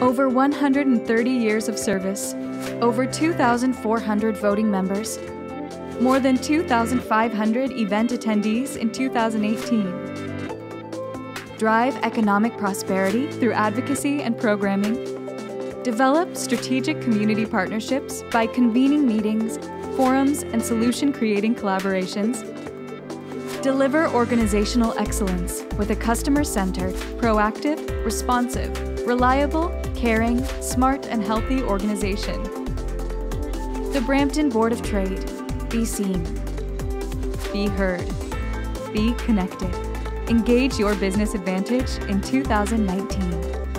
Over 130 years of service, over 2,400 voting members, more than 2,500 event attendees in 2018. Drive economic prosperity through advocacy and programming. Develop strategic community partnerships by convening meetings, forums, and solution creating collaborations. Deliver organizational excellence with a customer centered, proactive, responsive, reliable, caring, smart, and healthy organization. The Brampton Board of Trade. Be seen. Be heard. Be connected. Engage your business advantage in 2019.